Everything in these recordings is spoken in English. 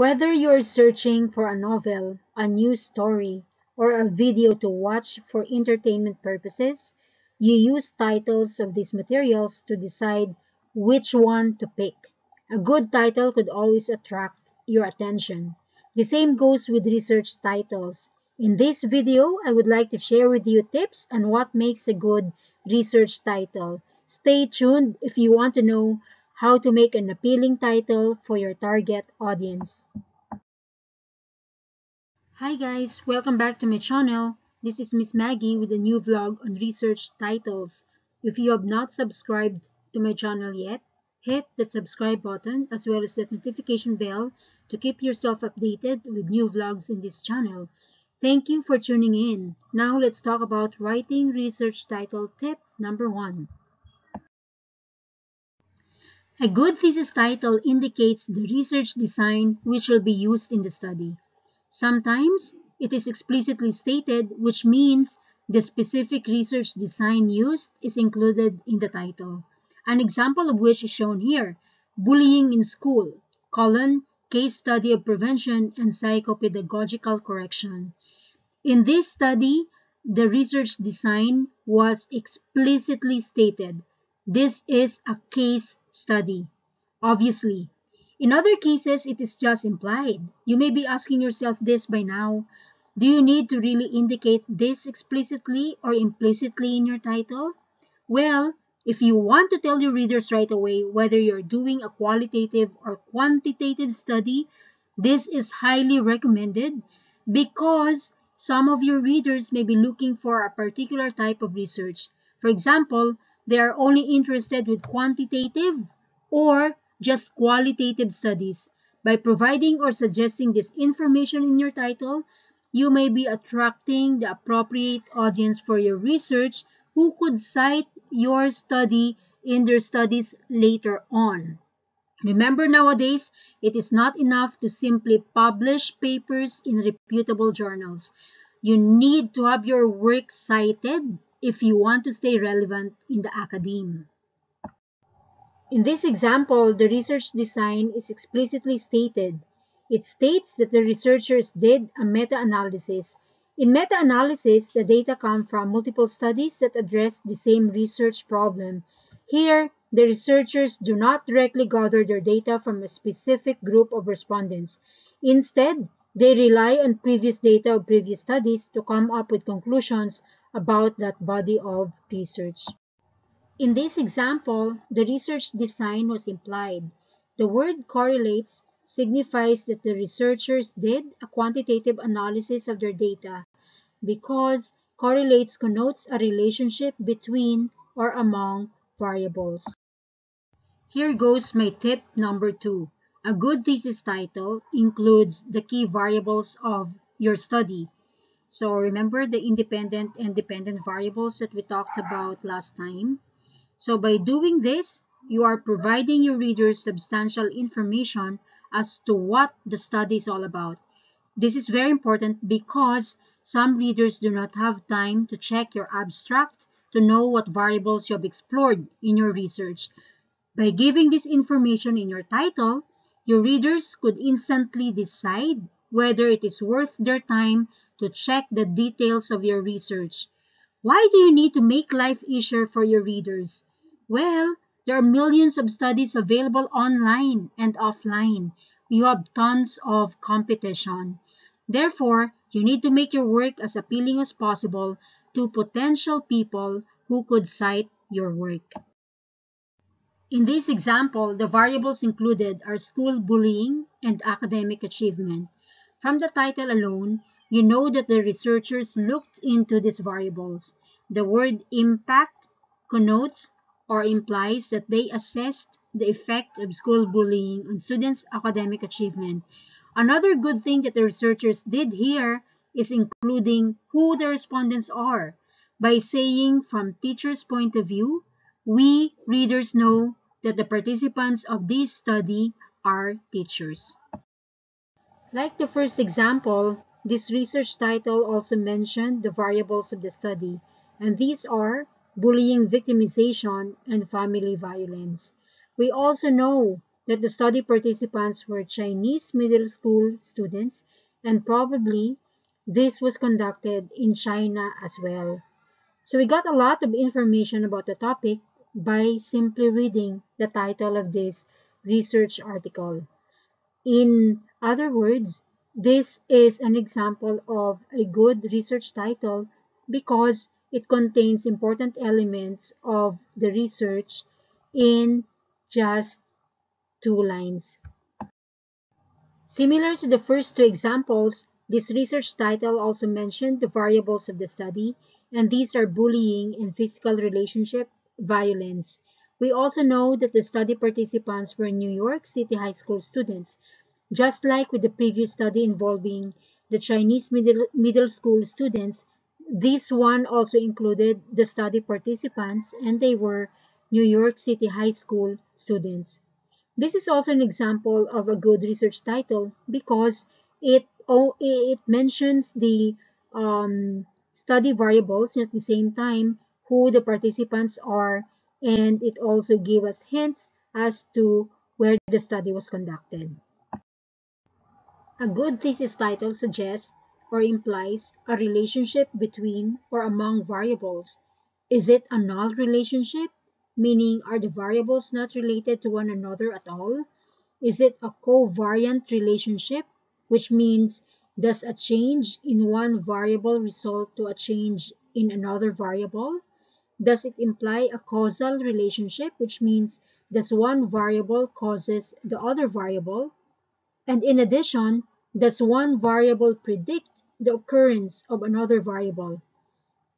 Whether you're searching for a novel, a news story, or a video to watch for entertainment purposes, you use titles of these materials to decide which one to pick. A good title could always attract your attention. The same goes with research titles. In this video, I would like to share with you tips on what makes a good research title. Stay tuned if you want to know how to make an appealing title for your target audience. Hi guys, welcome back to my channel. This is Miss Maggie with a new vlog on research titles. If you have not subscribed to my channel yet, hit that subscribe button as well as that notification bell to keep yourself updated with new vlogs in this channel. Thank you for tuning in. Now let's talk about writing research title tip number one. A good thesis title indicates the research design which will be used in the study. Sometimes it is explicitly stated, which means the specific research design used is included in the title. An example of which is shown here, Bullying in School, colon, Case Study of Prevention and Psychopedagogical Correction. In this study, the research design was explicitly stated. This is a case study. Obviously, in other cases, it is just implied. You may be asking yourself this by now. Do you need to really indicate this explicitly or implicitly in your title? Well, if you want to tell your readers right away whether you're doing a qualitative or quantitative study, this is highly recommended because some of your readers may be looking for a particular type of research. For example, they are only interested with quantitative or just qualitative studies. By providing or suggesting this information in your title, you may be attracting the appropriate audience for your research who could cite your study in their studies later on. Remember nowadays, it is not enough to simply publish papers in reputable journals. You need to have your work cited if you want to stay relevant in the academe. In this example, the research design is explicitly stated. It states that the researchers did a meta-analysis. In meta-analysis, the data come from multiple studies that address the same research problem. Here, the researchers do not directly gather their data from a specific group of respondents. Instead, they rely on previous data of previous studies to come up with conclusions about that body of research. In this example, the research design was implied. The word correlates signifies that the researchers did a quantitative analysis of their data because correlates connotes a relationship between or among variables. Here goes my tip number two. A good thesis title includes the key variables of your study so remember the independent and dependent variables that we talked about last time. So by doing this, you are providing your readers substantial information as to what the study is all about. This is very important because some readers do not have time to check your abstract to know what variables you have explored in your research. By giving this information in your title, your readers could instantly decide whether it is worth their time to check the details of your research. Why do you need to make life easier for your readers? Well, there are millions of studies available online and offline. You have tons of competition. Therefore, you need to make your work as appealing as possible to potential people who could cite your work. In this example, the variables included are school bullying and academic achievement. From the title alone, you know that the researchers looked into these variables. The word impact connotes or implies that they assessed the effect of school bullying on students' academic achievement. Another good thing that the researchers did here is including who the respondents are. By saying from teacher's point of view, we readers know that the participants of this study are teachers. Like the first example, this research title also mentioned the variables of the study, and these are bullying victimization and family violence. We also know that the study participants were Chinese middle school students and probably this was conducted in China as well. So we got a lot of information about the topic by simply reading the title of this research article. In other words, this is an example of a good research title because it contains important elements of the research in just two lines. Similar to the first two examples, this research title also mentioned the variables of the study, and these are bullying and physical relationship violence. We also know that the study participants were New York City high school students, just like with the previous study involving the Chinese middle, middle school students, this one also included the study participants and they were New York City high school students. This is also an example of a good research title because it, oh, it mentions the um, study variables at the same time who the participants are and it also gives us hints as to where the study was conducted. A good thesis title suggests or implies a relationship between or among variables. Is it a null relationship, meaning are the variables not related to one another at all? Is it a covariant relationship, which means does a change in one variable result to a change in another variable? Does it imply a causal relationship, which means does one variable causes the other variable? And in addition, does one variable predict the occurrence of another variable?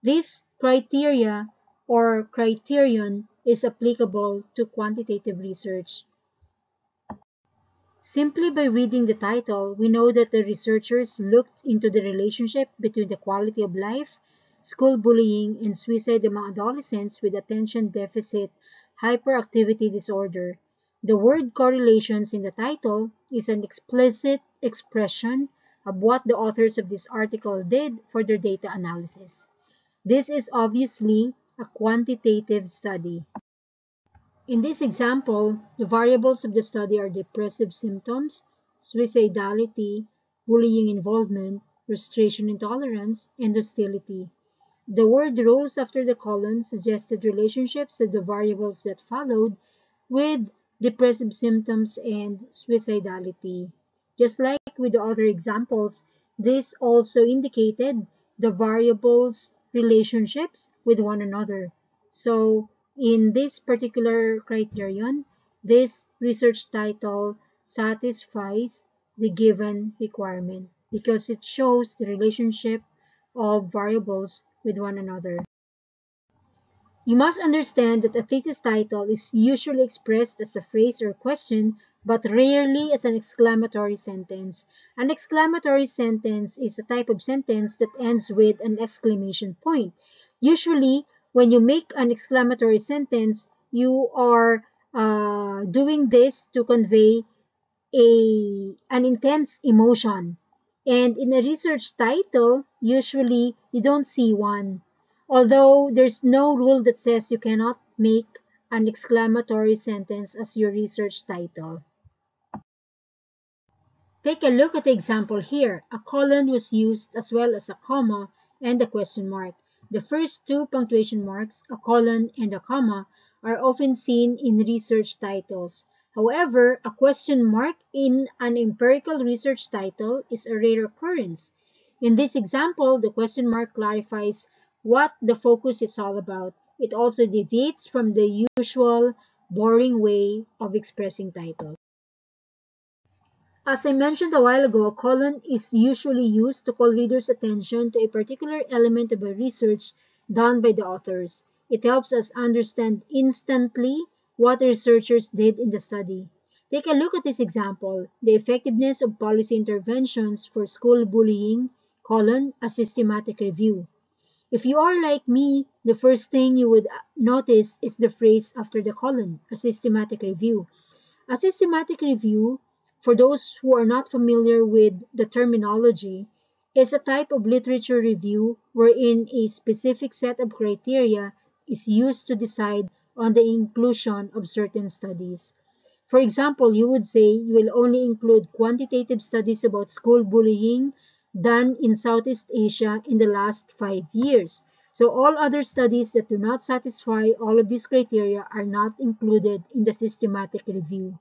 This criteria or criterion is applicable to quantitative research. Simply by reading the title, we know that the researchers looked into the relationship between the quality of life, school bullying, and suicide among adolescents with attention deficit hyperactivity disorder. The word correlations in the title is an explicit expression of what the authors of this article did for their data analysis. This is obviously a quantitative study. In this example, the variables of the study are depressive symptoms, suicidality, bullying involvement, frustration intolerance, and hostility. The word rows after the colon suggested relationships of the variables that followed with depressive symptoms, and suicidality. Just like with the other examples, this also indicated the variables relationships with one another. So in this particular criterion, this research title satisfies the given requirement because it shows the relationship of variables with one another. You must understand that a thesis title is usually expressed as a phrase or question, but rarely as an exclamatory sentence. An exclamatory sentence is a type of sentence that ends with an exclamation point. Usually, when you make an exclamatory sentence, you are uh, doing this to convey a, an intense emotion. And in a research title, usually you don't see one although there's no rule that says you cannot make an exclamatory sentence as your research title. Take a look at the example here. A colon was used as well as a comma and a question mark. The first two punctuation marks, a colon and a comma, are often seen in research titles. However, a question mark in an empirical research title is a rare occurrence. In this example, the question mark clarifies what the focus is all about. It also deviates from the usual boring way of expressing titles. As I mentioned a while ago, a colon is usually used to call readers' attention to a particular element of a research done by the authors. It helps us understand instantly what researchers did in the study. Take a look at this example, the effectiveness of policy interventions for school bullying, colon, a systematic review. If you are like me, the first thing you would notice is the phrase after the colon, a systematic review. A systematic review, for those who are not familiar with the terminology, is a type of literature review wherein a specific set of criteria is used to decide on the inclusion of certain studies. For example, you would say you will only include quantitative studies about school bullying done in Southeast Asia in the last five years. So all other studies that do not satisfy all of these criteria are not included in the systematic review.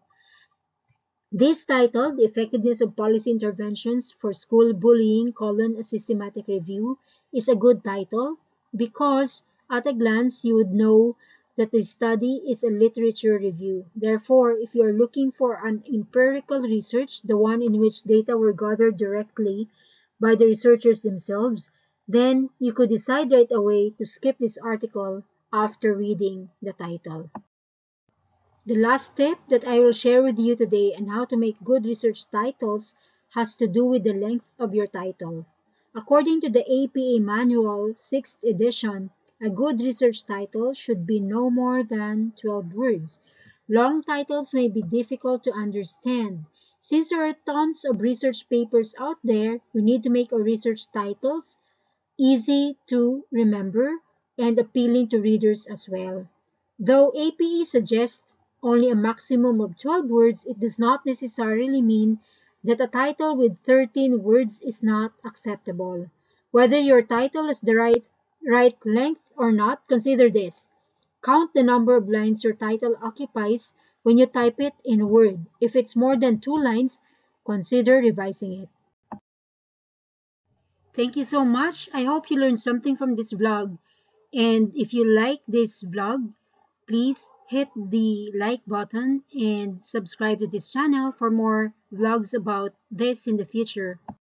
This title, The Effectiveness of Policy Interventions for School Bullying, colon, a systematic review, is a good title because at a glance you would know that the study is a literature review. Therefore, if you are looking for an empirical research, the one in which data were gathered directly by the researchers themselves, then you could decide right away to skip this article after reading the title. The last tip that I will share with you today on how to make good research titles has to do with the length of your title. According to the APA Manual 6th edition, a good research title should be no more than 12 words. Long titles may be difficult to understand. Since there are tons of research papers out there, we need to make our research titles easy to remember and appealing to readers as well. Though APA suggests only a maximum of 12 words, it does not necessarily mean that a title with 13 words is not acceptable. Whether your title is the right, right length or not, consider this. Count the number of lines your title occupies when you type it in Word. If it's more than two lines, consider revising it. Thank you so much. I hope you learned something from this vlog. And if you like this vlog, please hit the like button and subscribe to this channel for more vlogs about this in the future.